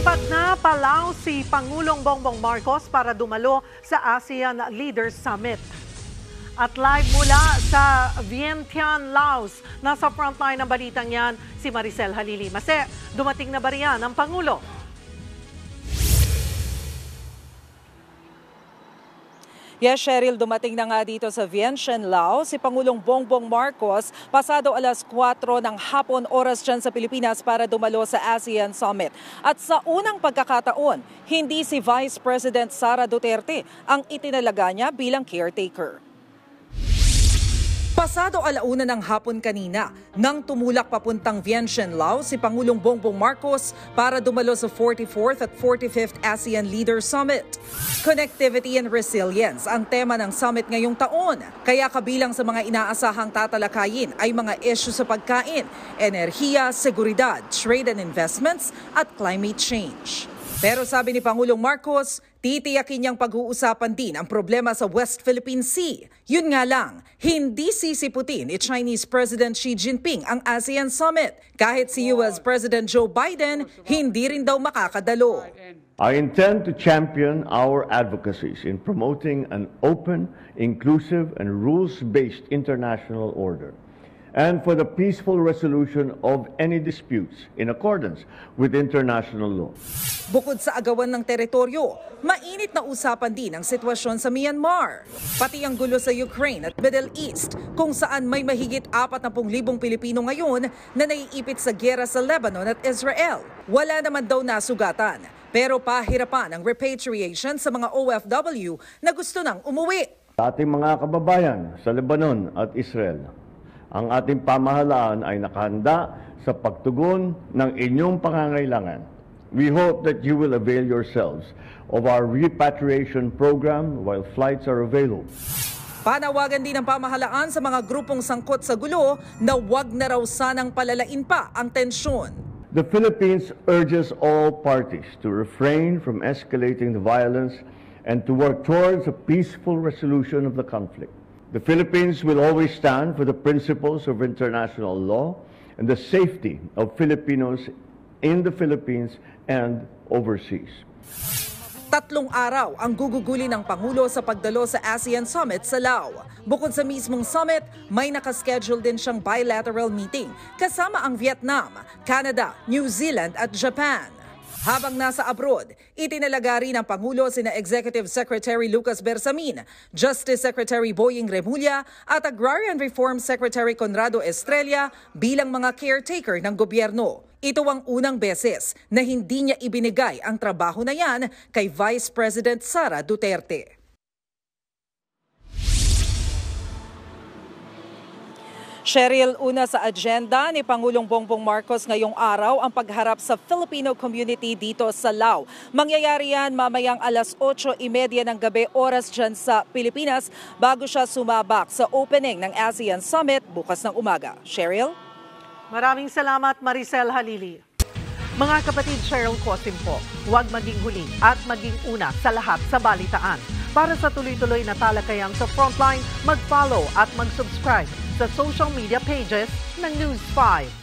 Lilipat na Palau si Pangulong Bongbong Marcos para dumalo sa ASEAN Leaders Summit. At live mula sa Vientiane, Laos, nasa frontline ng balitang yan si Maricel Halili. Mase, dumating na ba riyan ang Pangulo? Yes, Cheryl, dumating na nga dito sa Vientiane, Laos si Pangulong Bongbong Marcos pasado alas 4 ng hapon oras dyan sa Pilipinas para dumalo sa ASEAN Summit. At sa unang pagkakataon, hindi si Vice President Sara Duterte ang itinalaga niya bilang caretaker. Pasado alauna ng hapon kanina, nang tumulak papuntang Vientiane, Laos si Pangulong Bongbong Marcos para dumalo sa 44th at 45th ASEAN Leaders Summit. Connectivity and Resilience ang tema ng summit ngayong taon. Kaya kabilang sa mga inaasahang tatalakayin ay mga issue sa pagkain, enerhiya, seguridad, trade and investments at climate change. Pero sabi ni Pangulong Marcos, titiyakin niyang pag-uusapan din ang problema sa West Philippine Sea. Yun nga lang, hindi sisiputin ni Chinese President Xi Jinping ang ASEAN Summit. Kahit si US President Joe Biden, hindi rin daw makakadalo. I intend to champion our advocacies in promoting an open, inclusive, and rules-based international order and for the peaceful resolution of any disputes in accordance with international law. Bukod sa agawan ng teritoryo, mainit na usapan din ang sitwasyon sa Myanmar. Pati ang gulo sa Ukraine at Middle East kung saan may mahigit 40,000 Pilipino ngayon na naiipit sa gyera sa Lebanon at Israel. Wala naman daw nasugatan. Pero pahirapan ang repatriation sa mga OFW na gusto nang umuwi. Sa ating mga kababayan sa Lebanon at Israel, ang ating pamahalaan ay nakahanda sa pagtugon ng inyong pangangailangan. We hope that you will avail yourselves of our repatriation program while flights are available. Panawagan din ng pamahalaan sa mga grupong sangkot sa gulo na wag na raw sanang palalain pa ang tensyon. The Philippines urges all parties to refrain from escalating the violence and to work towards a peaceful resolution of the conflict. The Philippines will always stand for the principles of international law and the safety of Filipinos in the Philippines and overseas. Tatlong araw ang guguguli ng Pangulo sa pagdalo sa ASEAN Summit sa Lao. Bukod sa mismong summit, may nakaschedule din siyang bilateral meeting kasama ang Vietnam, Canada, New Zealand at Japan. Habang nasa abroad, itinalaga rin ng Pangulo sina Executive Secretary Lucas Bersamin, Justice Secretary Boying Remulla at Agrarian Reform Secretary Conrado Estrella bilang mga caretaker ng gobyerno. Ito ang unang beses na hindi niya ibinigay ang trabaho na yan kay Vice President Sara Duterte. Cheryl, una sa agenda ni Pangulong Bongbong Marcos ngayong araw ang pagharap sa Filipino community dito sa Lao. Mangyayari yan mamayang alas 8.30 ng gabi oras dyan sa Pilipinas bago siya sumabak sa opening ng ASEAN Summit bukas ng umaga. Cheryl? Maraming salamat Maricel Halili. Mga kapatid Cheryl Cosim po, huwag maging huli at maging una sa lahat sa balitaan. Para sa tuloy-tuloy na talakayan sa Frontline, mag-follow at mag-subscribe sa social media pages ng News 5.